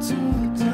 to die.